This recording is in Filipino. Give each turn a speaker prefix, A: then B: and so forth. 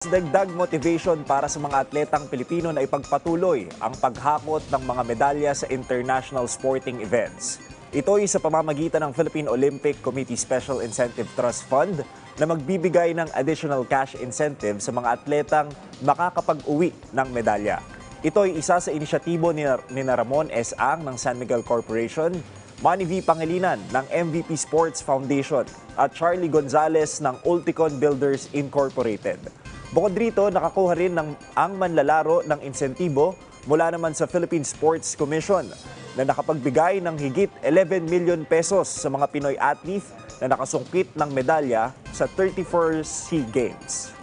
A: Dagdag motivation para sa mga atletang Pilipino na ipagpatuloy ang paghakot ng mga medalya sa international sporting events. Ito ay sa pamamagitan ng Philippine Olympic Committee Special Incentive Trust Fund na magbibigay ng additional cash incentive sa mga atletang makakapag-uwi ng medalya. Ito ay isa sa inisyatibo ni, Ramon S. Ang ng San Miguel Corporation, Manny V. Pangilinan ng MVP Sports Foundation at Charlie Gonzalez ng Ulticon Builders Incorporated. Bukod rito, nakakuha rin ng ang manlalaro ng insentibo mula naman sa Philippine Sports Commission na nakapagbigay ng higit 11 million pesos sa mga Pinoy athlete na nakasungkit ng medalya sa 34 SEA Games.